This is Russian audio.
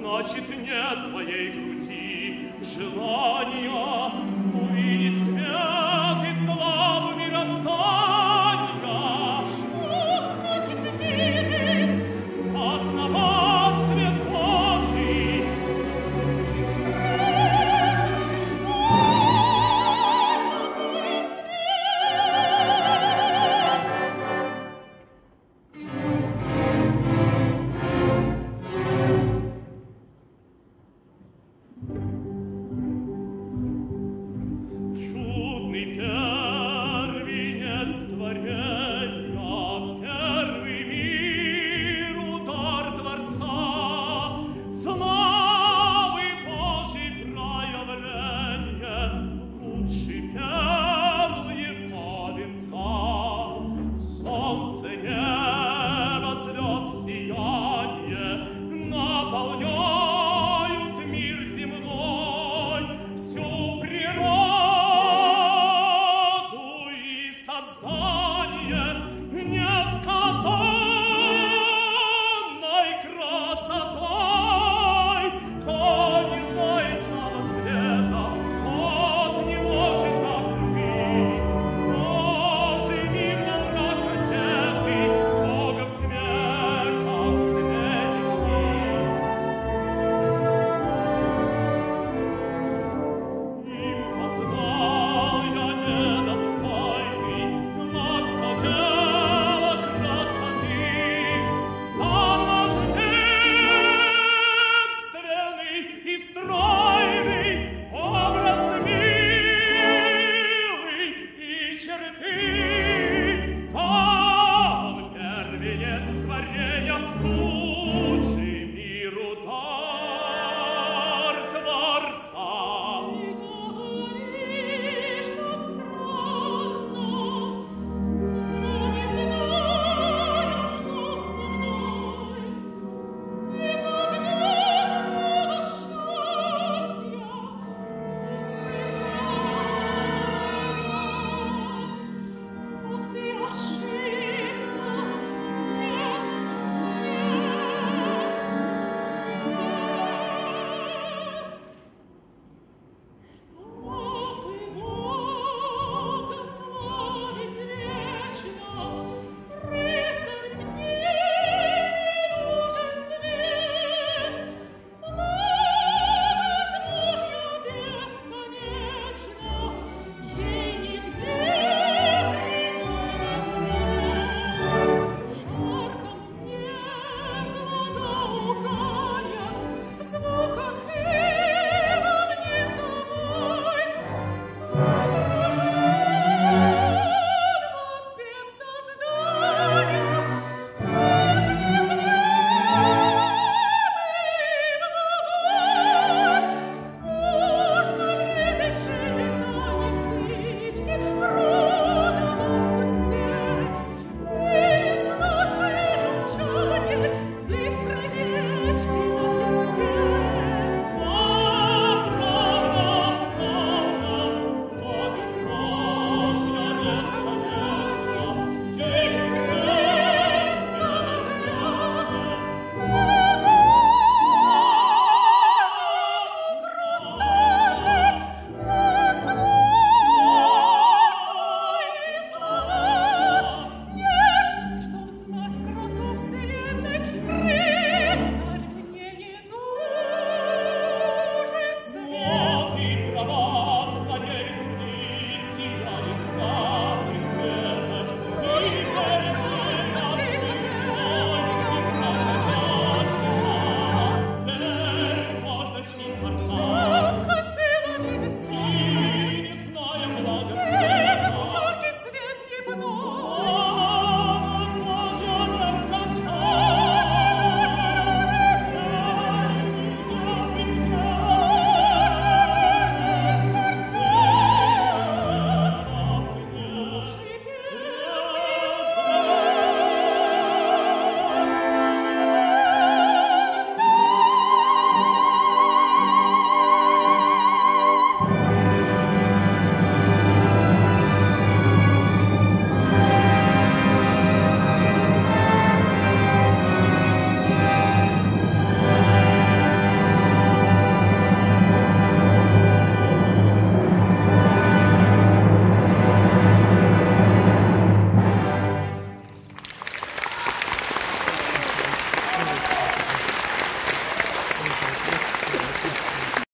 значит нет твоей груди желания увидеть свет и славу мироздания. Gloria